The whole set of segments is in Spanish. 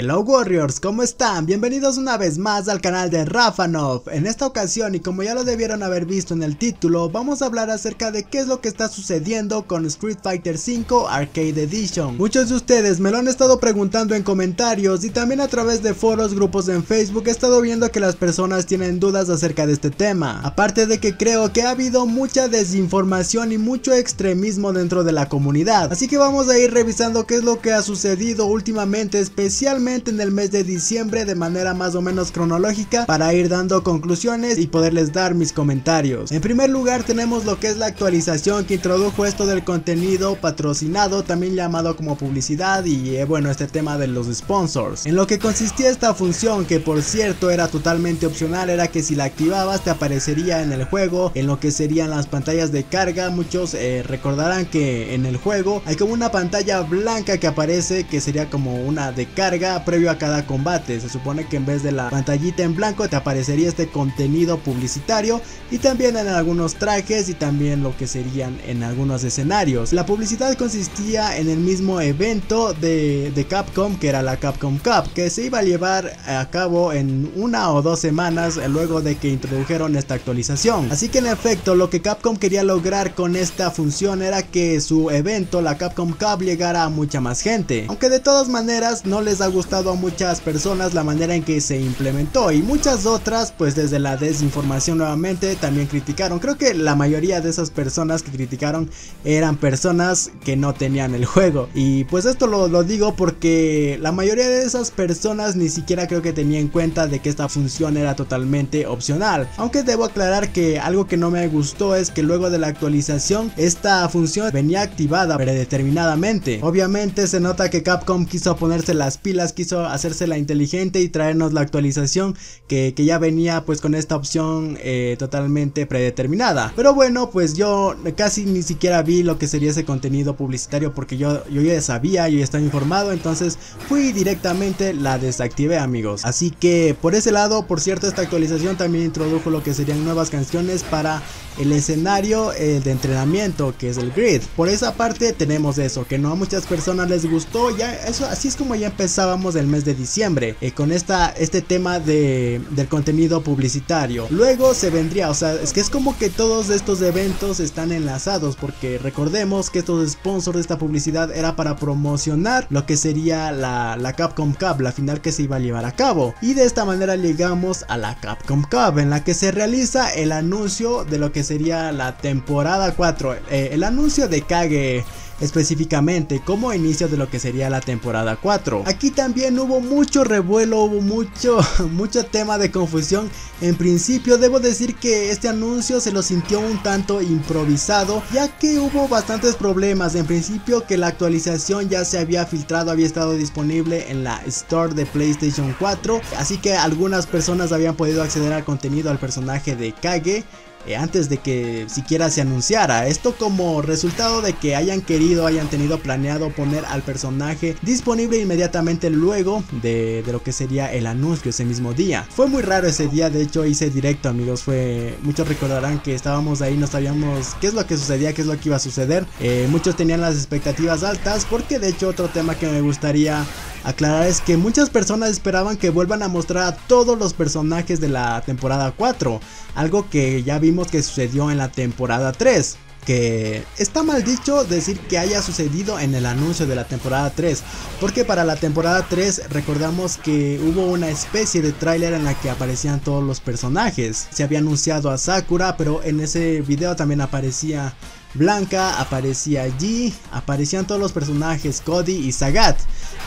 Hello Warriors, ¿cómo están? Bienvenidos una vez más al canal de Rafanov. En esta ocasión y como ya lo debieron haber visto en el título, vamos a hablar acerca de qué es lo que está sucediendo con Street Fighter V Arcade Edition. Muchos de ustedes me lo han estado preguntando en comentarios y también a través de foros, grupos en Facebook he estado viendo que las personas tienen dudas acerca de este tema. Aparte de que creo que ha habido mucha desinformación y mucho extremismo dentro de la comunidad. Así que vamos a ir revisando qué es lo que ha sucedido últimamente, especialmente en el mes de diciembre de manera más o menos cronológica para ir dando conclusiones y poderles dar mis comentarios. En primer lugar tenemos lo que es la actualización que introdujo esto del contenido patrocinado, también llamado como publicidad y eh, bueno este tema de los sponsors. En lo que consistía esta función que por cierto era totalmente opcional era que si la activabas te aparecería en el juego en lo que serían las pantallas de carga. Muchos eh, recordarán que en el juego hay como una pantalla blanca que aparece que sería como una de carga previo a cada combate. Se supone que en vez de la pantallita en blanco te aparecería este contenido publicitario y también en algunos trajes y también lo que serían en algunos escenarios. La publicidad consistía en el mismo evento de, de Capcom que era la Capcom Cup que se iba a llevar a cabo en una o dos semanas luego de que introdujeron esta actualización. Así que en efecto lo que Capcom quería lograr con esta función era que su evento, la Capcom Cup, llegara a mucha más gente. Aunque de todas maneras no les ha gustado a muchas personas la manera en que se implementó y muchas otras pues desde la desinformación nuevamente también criticaron. Creo que la mayoría de esas personas que criticaron eran personas que no tenían el juego y pues esto lo, lo digo porque la mayoría de esas personas ni siquiera creo que tenía en cuenta de que esta función era totalmente opcional. Aunque debo aclarar que algo que no me gustó es que luego de la actualización esta función venía activada predeterminadamente. Obviamente se nota que Capcom quiso ponerse las pilas quiso hacerse la inteligente y traernos la actualización que, ya venía pues con esta opción eh, totalmente predeterminada. Pero bueno, pues yo casi ni siquiera vi lo que sería ese contenido publicitario porque yo, yo ya sabía, yo ya estaba informado, entonces fui directamente la desactivé amigos. Así que por ese lado, por cierto, esta actualización también introdujo lo que serían nuevas canciones para el escenario eh, de entrenamiento que es el grid. Por esa parte tenemos eso, que no a muchas personas les gustó, ya eso así es como ya empezábamos del mes de diciembre eh, con esta, este tema de, del contenido publicitario. Luego se vendría, o sea, es que es como que todos estos eventos están enlazados porque recordemos que estos sponsors de esta publicidad era para promocionar lo que sería la, la Capcom Cup, la final que se iba a llevar a cabo. Y de esta manera llegamos a la Capcom Cup en la que se realiza el anuncio de lo que sería la temporada 4, eh, el anuncio de Kage específicamente como inicio de lo que sería la temporada 4. Aquí también hubo mucho revuelo, hubo mucho, mucho tema de confusión. En principio debo decir que este anuncio se lo sintió un tanto improvisado ya que hubo bastantes problemas. En principio que la actualización ya se había filtrado, había estado disponible en la store de PlayStation 4. Así que algunas personas habían podido acceder al contenido al personaje de Kage eh, antes de que siquiera se anunciara. Esto como resultado de que hayan querido, hayan tenido planeado poner al personaje disponible inmediatamente luego de, lo que sería el anuncio ese mismo día. Fue muy raro ese día, de hecho hice directo amigos, fue muchos recordarán que estábamos ahí, no sabíamos qué es lo que sucedía, qué es lo que iba a suceder. Eh, muchos tenían las expectativas altas porque de hecho otro tema que me gustaría aclarar es que muchas personas esperaban que vuelvan a mostrar a todos los personajes de la temporada 4, algo que ya vimos que sucedió en la temporada 3 que está mal dicho decir que haya sucedido en el anuncio de la temporada 3, porque para la temporada 3 recordamos que hubo una especie de tráiler en la que aparecían todos los personajes. Se había anunciado a Sakura, pero en ese video también aparecía Blanca, aparecía allí, aparecían todos los personajes, Cody y Sagat.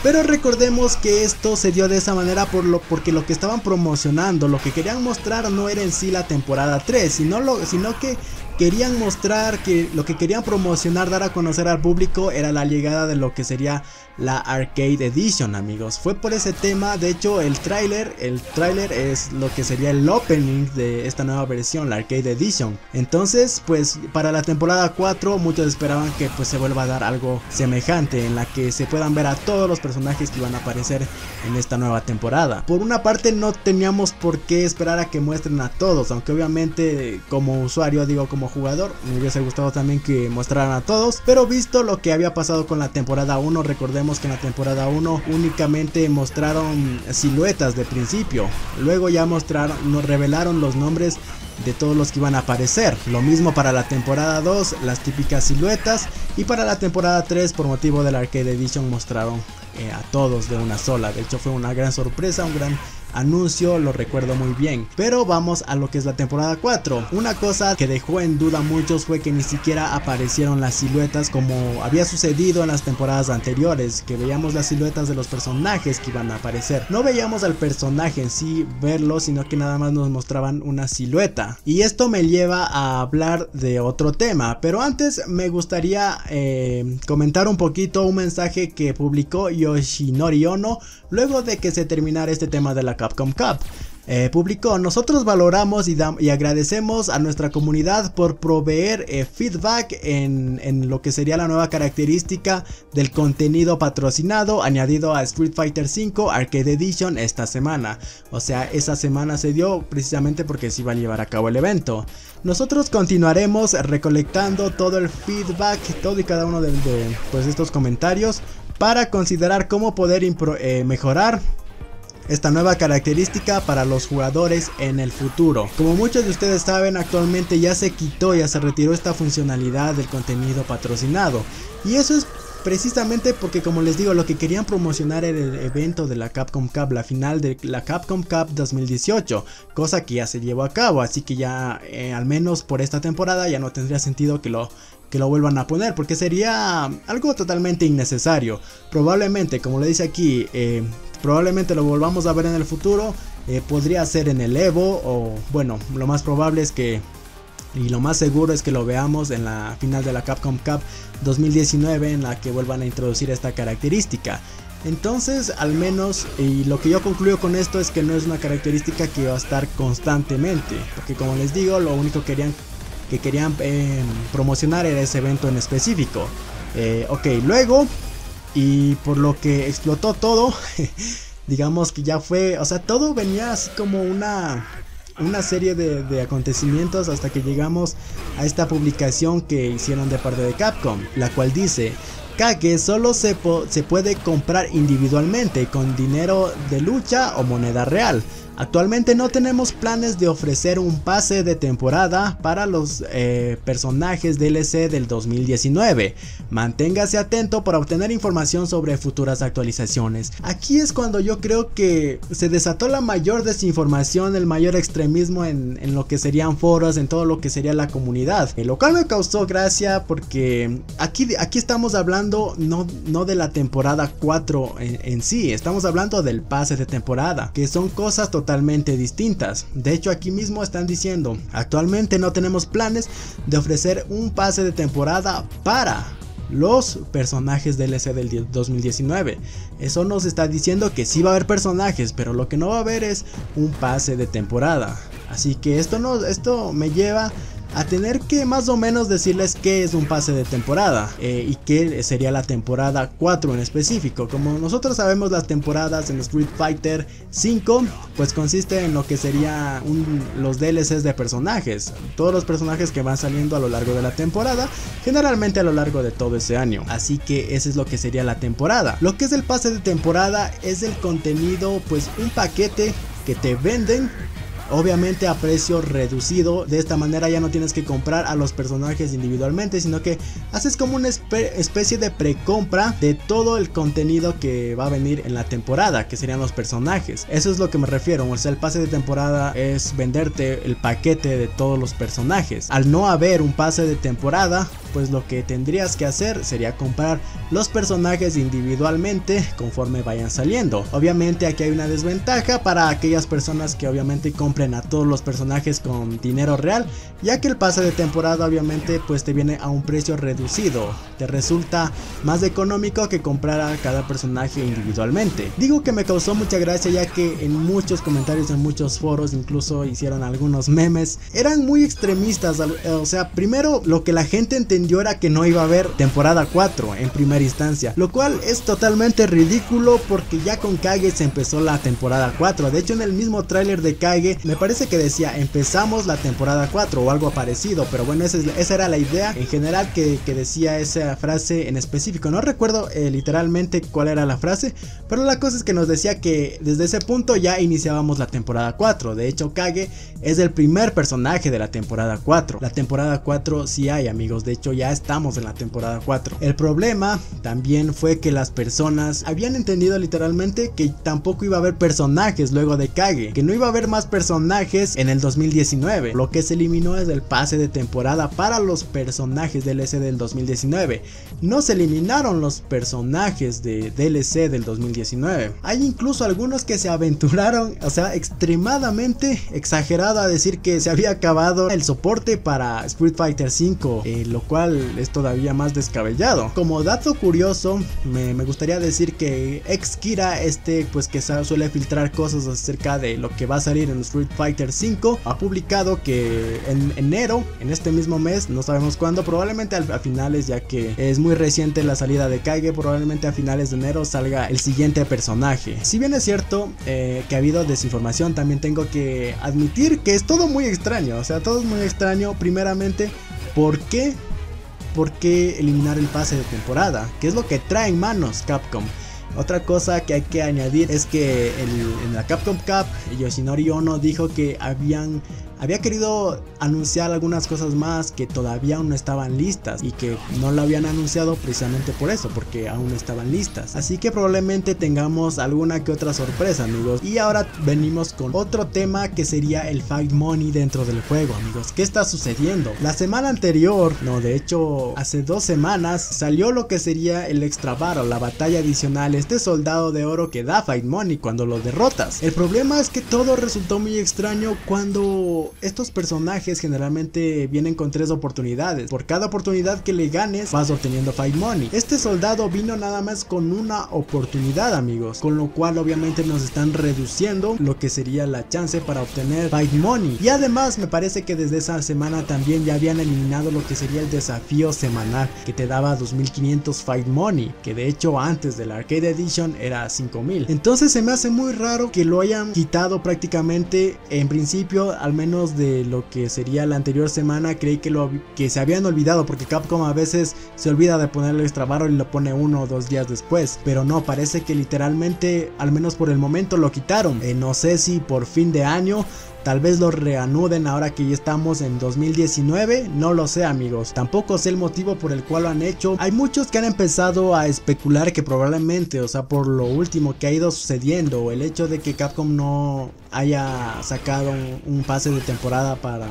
Pero recordemos que esto se dio de esa manera por lo, porque lo que estaban promocionando, lo que querían mostrar no era en sí la temporada 3, sino, lo, sino que querían mostrar que lo que querían promocionar, dar a conocer al público era la llegada de lo que sería la Arcade Edition, amigos. Fue por ese tema, de hecho, el tráiler, el tráiler es lo que sería el opening de esta nueva versión, la Arcade Edition. Entonces, pues para la temporada 4 muchos esperaban que pues se vuelva a dar algo semejante en la que se puedan ver a todos los personajes que iban a aparecer en esta nueva temporada. Por una parte no teníamos por qué esperar a que muestren a todos, aunque obviamente como usuario digo como jugador. Me hubiese gustado también que mostraran a todos. Pero visto lo que había pasado con la temporada 1, recordemos que en la temporada 1 únicamente mostraron siluetas de principio. Luego ya mostraron, nos revelaron los nombres de todos los que iban a aparecer. Lo mismo para la temporada 2, las típicas siluetas. Y para la temporada 3, por motivo de la Arcade Edition, mostraron eh, a todos de una sola. De hecho, fue una gran sorpresa, un gran anuncio, lo recuerdo muy bien. Pero vamos a lo que es la temporada 4. Una cosa que dejó en duda muchos fue que ni siquiera aparecieron las siluetas como había sucedido en las temporadas anteriores, que veíamos las siluetas de los personajes que iban a aparecer. No veíamos al personaje en sí verlo, sino que nada más nos mostraban una silueta. Y esto me lleva a hablar de otro tema, pero antes me gustaría eh, comentar un poquito un mensaje que publicó Yoshinori Ono luego de que se terminara este tema de la Capcom Cup. Eh, publicó, nosotros valoramos y, agradecemos a nuestra comunidad por proveer eh, feedback en, en, lo que sería la nueva característica del contenido patrocinado añadido a Street Fighter V Arcade Edition esta semana. O sea, esa semana se dio precisamente porque se iba a llevar a cabo el evento. Nosotros continuaremos recolectando todo el feedback, todo y cada uno de, de pues, estos comentarios para considerar cómo poder eh, mejorar esta nueva característica para los jugadores en el futuro. Como muchos de ustedes saben, actualmente ya se quitó, ya se retiró esta funcionalidad del contenido patrocinado. Y eso es precisamente porque como les digo, lo que querían promocionar era el evento de la Capcom Cup, la final de la Capcom Cup 2018, cosa que ya se llevó a cabo, así que ya eh, al menos por esta temporada ya no tendría sentido que lo que lo vuelvan a poner porque sería algo totalmente innecesario. Probablemente, como le dice aquí, eh, probablemente lo volvamos a ver en el futuro. Eh, podría ser en el Evo o bueno, lo más probable es que y lo más seguro es que lo veamos en la final de la Capcom Cup 2019 en la que vuelvan a introducir esta característica. Entonces, al menos, y lo que yo concluyo con esto es que no es una característica que va a estar constantemente. Porque como les digo, lo único que querían que querían eh, promocionar era ese evento en específico. Eh, ok, luego, y por lo que explotó todo, digamos que ya fue, o sea, todo venía así como una, una serie de, acontecimientos hasta que llegamos a esta publicación que hicieron de parte de Capcom, la cual dice, Kage solo se puede comprar individualmente con dinero de lucha o moneda real. Actualmente no tenemos planes de ofrecer un pase de temporada para los eh, personajes DLC del 2019. Manténgase atento para obtener información sobre futuras actualizaciones. Aquí es cuando yo creo que se desató la mayor desinformación, el mayor extremismo en, lo que serían foros, en todo lo que sería la comunidad. Lo cual me causó gracia porque aquí, aquí estamos hablando no, no de la temporada 4 en, en sí, estamos hablando del pase de temporada, que son cosas totalmente totalmente distintas. De hecho aquí mismo están diciendo, actualmente no tenemos planes de ofrecer un pase de temporada para los personajes DLC del 2019. Eso nos está diciendo que sí va a haber personajes, pero lo que no va a haber es un pase de temporada. Así que esto no esto me lleva a tener que más o menos decirles qué es un pase de temporada eh, y qué sería la temporada 4 en específico. Como nosotros sabemos las temporadas en Street Fighter 5 pues consiste en lo que sería los DLCs de personajes, todos los personajes que van saliendo a lo largo de la temporada, generalmente a lo largo de todo ese año. Así que ese es lo que sería la temporada. Lo que es el pase de temporada es el contenido pues un paquete que te venden obviamente a precio reducido. De esta manera ya no tienes que comprar a los personajes individualmente, sino que haces como una especie de precompra de todo el contenido que va a venir en la temporada, que serían los personajes. Eso es lo que me refiero, o sea, el pase de temporada es venderte el paquete de todos los personajes. Al no haber un pase de temporada, pues lo que tendrías que hacer sería comprar los personajes individualmente conforme vayan saliendo. Obviamente aquí hay una desventaja para aquellas personas que obviamente compren a todos los personajes con dinero real, ya que el pase de temporada obviamente pues te viene a un precio reducido, te resulta más económico que comprar a cada personaje individualmente. Digo que me causó mucha gracia ya que en muchos comentarios en muchos foros incluso hicieron algunos memes, eran muy extremistas, o sea, primero lo que la gente entendía era que no iba a haber temporada 4 en primera instancia, lo cual es totalmente ridículo porque ya con Kage se empezó la temporada 4. De hecho, en el mismo tráiler de Kage me parece que decía empezamos la temporada 4 o algo parecido, pero bueno, esa, era la idea en general que, decía esa frase en específico. No recuerdo eh, literalmente cuál era la frase, pero la cosa es que nos decía que desde ese punto ya iniciábamos la temporada 4. De hecho, Kage es el primer personaje de la temporada 4. La temporada 4 sí hay amigos, de hecho ya estamos en la temporada 4. El problema también fue que las personas habían entendido literalmente que tampoco iba a haber personajes luego de Kage, que no iba a haber más personajes en el 2019. Lo que se eliminó es el pase de temporada para los personajes DLC del 2019. No se eliminaron los personajes de DLC del 2019. Hay incluso algunos que se aventuraron, o sea, extremadamente exagerado a decir que se había acabado el soporte para Street Fighter 5, eh, lo cual es todavía más descabellado. Como dato curioso, me, gustaría decir que Xkira, este pues que suele filtrar cosas acerca de lo que va a salir en Street Fighter 5, ha publicado que en enero, en este mismo mes, no sabemos cuándo, probablemente a, finales, ya que es muy reciente la salida de Kage, probablemente a finales de enero salga el siguiente personaje. Si bien es cierto eh, que ha habido desinformación, también tengo que admitir que es todo muy extraño, o sea, todo es muy extraño, primeramente, ¿por qué? ¿Por qué eliminar el pase de temporada? ¿Qué es lo que trae en manos Capcom? Otra cosa que hay que añadir es que en la Capcom Cup Yoshinori Ono dijo que habían había querido anunciar algunas cosas más que todavía aún no estaban listas y que no lo habían anunciado precisamente por eso, porque aún no estaban listas. Así que probablemente tengamos alguna que otra sorpresa, amigos. Y ahora venimos con otro tema que sería el Fight Money dentro del juego, amigos. ¿Qué está sucediendo? La semana anterior, no, de hecho, hace dos semanas salió lo que sería el Extra Battle, la batalla adicional, este soldado de oro que da Fight Money cuando lo derrotas. El problema es que todo resultó muy extraño cuando estos personajes generalmente vienen con tres oportunidades. Por cada oportunidad que le ganes, vas obteniendo Fight Money. Este soldado vino nada más con una oportunidad, amigos. Con lo cual, obviamente, nos están reduciendo lo que sería la chance para obtener Fight Money. Y además, me parece que desde esa semana también ya habían eliminado lo que sería el desafío semanal que te daba 2500 Fight Money. Que de hecho, antes de la Arcade Edition era 5000. Entonces, se me hace muy raro que lo hayan quitado prácticamente en principio, al menos de lo que sería la anterior semana, creí que, lo, que se habían olvidado porque Capcom a veces se olvida de ponerle extra barrel y lo pone uno o dos días después. Pero no, parece que literalmente, al menos por el momento, lo quitaron. Eh, no sé si por fin de año Tal vez lo reanuden ahora que ya estamos en 2019, no lo sé amigos. Tampoco sé el motivo por el cual lo han hecho. Hay muchos que han empezado a especular que probablemente, o sea, por lo último que ha ido sucediendo, el hecho de que Capcom no haya sacado un, pase de temporada para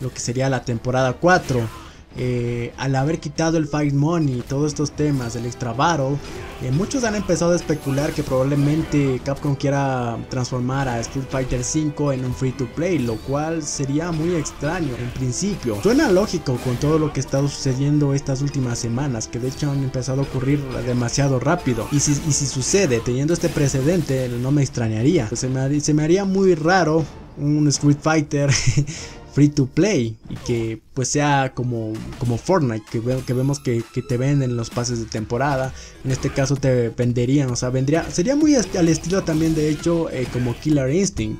lo que sería la temporada 4 eh, al haber quitado el Fight Money y todos estos temas, el Extra Battle, eh, muchos han empezado a especular que probablemente Capcom quiera transformar a Street Fighter V en un free to play, lo cual sería muy extraño en principio. Suena lógico con todo lo que estado sucediendo estas últimas semanas, que de hecho han empezado a ocurrir demasiado rápido. Y si, sucede teniendo este precedente, no me extrañaría. Se me haría muy raro un Street Fighter free to play y que pues sea como, como Fortnite, que, que vemos que, te venden los pases de temporada, en este caso te venderían, o sea, vendría, sería muy al estilo también de hecho eh, como Killer Instinct.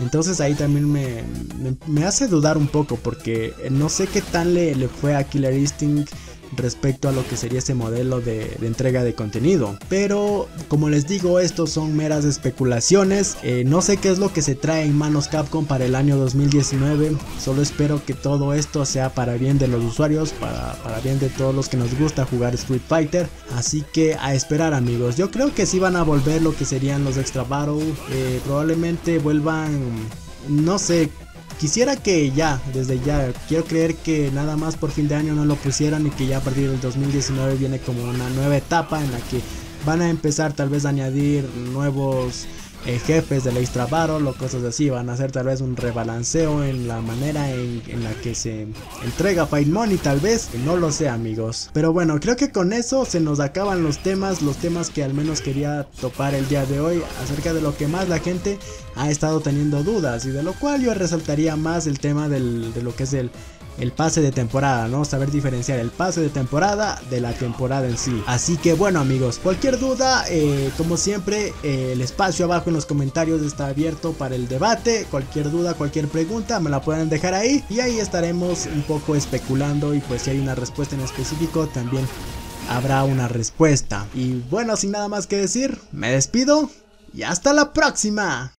Entonces ahí también me, me, hace dudar un poco porque no sé qué tan le, le fue a Killer Instinct respecto a lo que sería ese modelo de, entrega de contenido. Pero como les digo, estos son meras especulaciones. Eh, no sé qué es lo que se trae en manos Capcom para el año 2019. Solo espero que todo esto sea para bien de los usuarios, para, bien de todos los que nos gusta jugar Street Fighter. Así que a esperar amigos. Yo creo que si van a volver lo que serían los extra battle. Eh, probablemente vuelvan, no sé, Quisiera que ya, desde ya, quiero creer que nada más por fin de año no lo pusieran y que ya a partir del 2019 viene como una nueva etapa en la que van a empezar tal vez a añadir nuevos eh, jefes de la extra battle o cosas así. Van a hacer tal vez un rebalanceo en la manera en, la que se entrega Fight Money, tal vez. No lo sé, amigos. Pero bueno, creo que con eso se nos acaban los temas. Los temas que al menos quería topar el día de hoy acerca de lo que más la gente ha estado teniendo dudas y de lo cual yo resaltaría más el tema de lo que es el el pase de temporada, ¿no? Saber diferenciar el pase de temporada de la temporada en sí. Así que bueno amigos, cualquier duda, eh, como siempre, eh, el espacio abajo en los comentarios está abierto para el debate. Cualquier duda, cualquier pregunta, me la pueden dejar ahí y ahí estaremos un poco especulando y pues si hay una respuesta en específico también habrá una respuesta. Y bueno, sin nada más que decir, me despido y hasta la próxima.